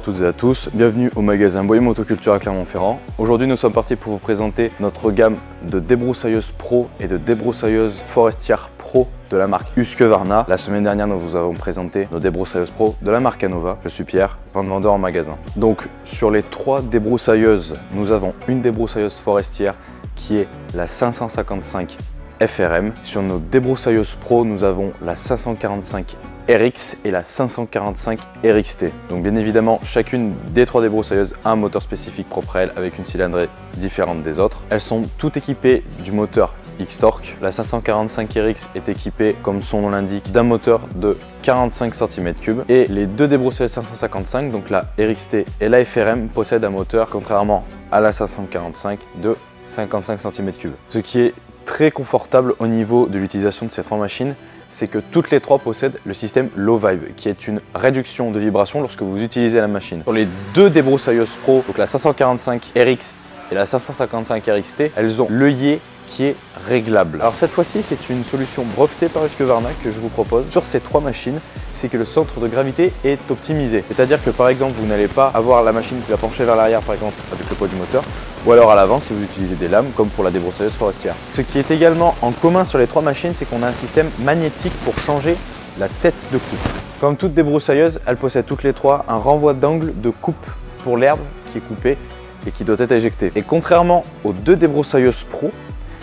toutes et à tous, bienvenue au magasin Boyer Motoculture à Clermont-Ferrand. Aujourd'hui nous sommes partis pour vous présenter notre gamme de débroussailleuses pro et de débroussailleuses forestières pro de la marque Husqvarna. La semaine dernière nous vous avons présenté nos débroussailleuses pro de la marque Anova. Je suis Pierre, vendeur en magasin. Donc sur les trois débroussailleuses, nous avons une débroussailleuse forestière qui est la 555 FRM. Sur nos débroussailleuses pro, nous avons la 545 RX et la 545 RXT. Donc bien évidemment, chacune des trois débroussailleuses a un moteur spécifique propre à elle avec une cylindrée différente des autres. Elles sont toutes équipées du moteur X-Torque. La 545 RX est équipée, comme son nom l'indique, d'un moteur de 45 cm3 et les deux débroussailleuses 555, donc la RXT et la FRM, possèdent un moteur, contrairement à la 545, de 55 cm3. Ce qui est très confortable au niveau de l'utilisation de ces trois machines c'est que toutes les trois possèdent le système Low Vibe, qui est une réduction de vibration lorsque vous utilisez la machine. Sur les deux débroussailleuses Pro, donc la 545 RX et la 555 RXT, elles ont l'œillet qui est réglable. Alors cette fois-ci, c'est une solution brevetée par Husqvarna que je vous propose. Sur ces trois machines, c'est que le centre de gravité est optimisé. C'est-à-dire que par exemple, vous n'allez pas avoir la machine qui va pencher vers l'arrière, par exemple, avec le poids du moteur, ou alors à l'avant si vous utilisez des lames, comme pour la débroussailleuse forestière. Ce qui est également en commun sur les trois machines, c'est qu'on a un système magnétique pour changer la tête de coupe. Comme toute débroussailleuse, elles possèdent toutes les trois un renvoi d'angle de coupe pour l'herbe qui est coupée et qui doit être éjectée. Et contrairement aux deux débroussailleuses pro,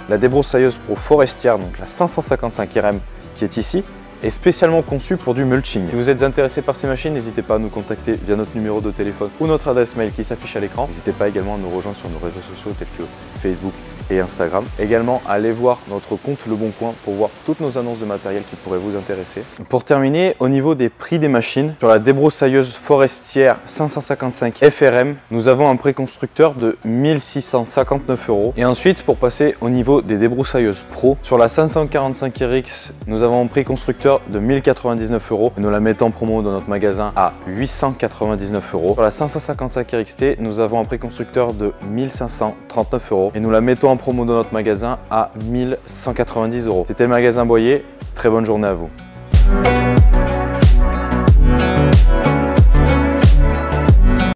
la débroussailleuse pro forestière, donc la 555 RM qui est ici, est spécialement conçue pour du mulching. Si vous êtes intéressé par ces machines, n'hésitez pas à nous contacter via notre numéro de téléphone ou notre adresse mail qui s'affiche à l'écran. N'hésitez pas également à nous rejoindre sur nos réseaux sociaux tels que Facebook et Instagram. Également, allez voir notre compte Le Bon Coin pour voir toutes nos annonces de matériel qui pourraient vous intéresser. Pour terminer, au niveau des prix des machines, sur la débroussailleuse forestière 555 FRM, nous avons un préconstructeur de 1659 euros. Et ensuite, pour passer au niveau des débroussailleuses pro, sur la 545 RX, nous avons un préconstructeur de 1099 euros. Nous la mettons en promo dans notre magasin à 899 euros. Sur la 555 RXT, nous avons un préconstructeur de 1539 euros. Et nous la mettons promo dans notre magasin à 1190 euros. C'était le magasin Boyer, très bonne journée à vous.